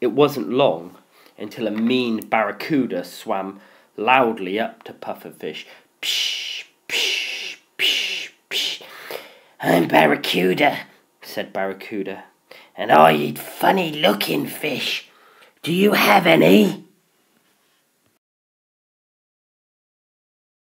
It wasn't long until a mean barracuda swam loudly up to Pufferfish. Psh, psh, psh, psh. I'm Barracuda, said Barracuda, and I eat funny looking fish. Do you have any?